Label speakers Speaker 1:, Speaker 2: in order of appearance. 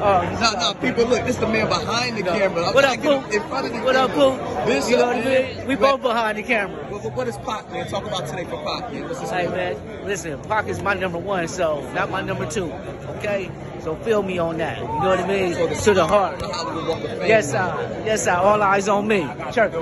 Speaker 1: Oh,
Speaker 2: No, no, people look. This the man behind the camera. I'm
Speaker 1: What up, Pooh?
Speaker 2: In front of the
Speaker 1: What up. Pooh?
Speaker 2: This
Speaker 1: You know what I mean? We both behind the camera.
Speaker 2: What, what is Pac, man? Talk about today for Pac, man. What's this
Speaker 1: Hey man, listen, Pac is my number one, so not my number two. Okay, so feel me on that. You know what I mean? To the heart.
Speaker 2: The
Speaker 1: Yes, sir. Yes, sir. All eyes on me. Church.